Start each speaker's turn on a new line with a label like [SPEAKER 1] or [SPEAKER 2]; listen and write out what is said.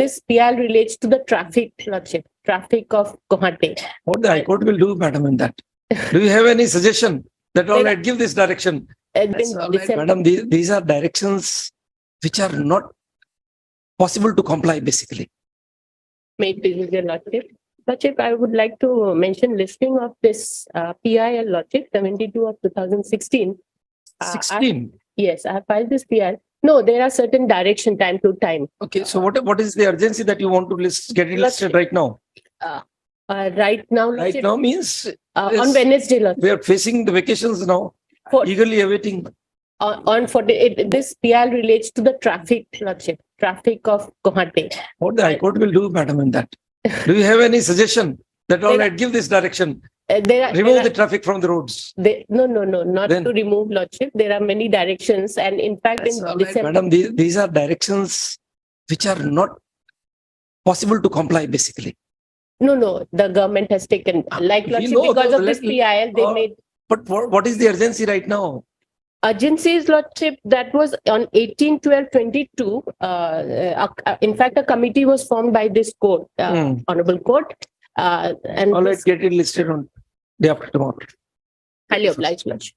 [SPEAKER 1] this PL relates to the traffic, Lordship, traffic of Guwahati.
[SPEAKER 2] What the High Court will do, madam, in that? Do you have any suggestion that all right, give this direction?
[SPEAKER 1] And
[SPEAKER 2] That's all right, Madam, these, these are directions which are not possible to comply basically.
[SPEAKER 1] May please with your Lordship. Lordship, I would like to mention listing of this uh, PIL Lordship seventy-two of two thousand sixteen. Uh,
[SPEAKER 2] Sixteen.
[SPEAKER 1] Yes, I have filed this PL. No, there are certain direction time to time.
[SPEAKER 2] Okay, so what, what is the urgency that you want to list, get it listed right now?
[SPEAKER 1] Uh, right now,
[SPEAKER 2] Right now means
[SPEAKER 1] uh, on
[SPEAKER 2] yes.
[SPEAKER 1] Wednesday, Lordship,
[SPEAKER 2] we are facing the vacations now,
[SPEAKER 1] For-
[SPEAKER 2] eagerly awaiting.
[SPEAKER 1] on, on for the, it, this PL relates to the traffic, Lordship, traffic of Guwahati.
[SPEAKER 2] What the High Court will do, madam, in that? Do you have any suggestion that all right, give this direction,
[SPEAKER 1] Uh, are, there
[SPEAKER 2] remove
[SPEAKER 1] are-
[SPEAKER 2] the traffic from the roads?
[SPEAKER 1] They, no, no, no, not
[SPEAKER 2] Then-
[SPEAKER 1] to remove lordship. There are many directions and in fact in
[SPEAKER 2] all right,
[SPEAKER 1] December,
[SPEAKER 2] Madam, these, these are directions which are not possible to comply basically.
[SPEAKER 1] no, no, the government has taken, like
[SPEAKER 2] we
[SPEAKER 1] lordship,
[SPEAKER 2] know
[SPEAKER 1] because
[SPEAKER 2] those
[SPEAKER 1] of this
[SPEAKER 2] let-
[SPEAKER 1] PIL, they
[SPEAKER 2] uh,
[SPEAKER 1] made
[SPEAKER 2] But what, what is the urgency right now?
[SPEAKER 1] urgencies lordship that was on 18, 12, 22. Uh, uh, uh, in fact, a committee was formed by this court, uh,
[SPEAKER 2] Hmm.
[SPEAKER 1] honorable court. Uh, and
[SPEAKER 2] All right,
[SPEAKER 1] this-
[SPEAKER 2] get it listed on day after tomorrow.
[SPEAKER 1] highly obliged, lordship.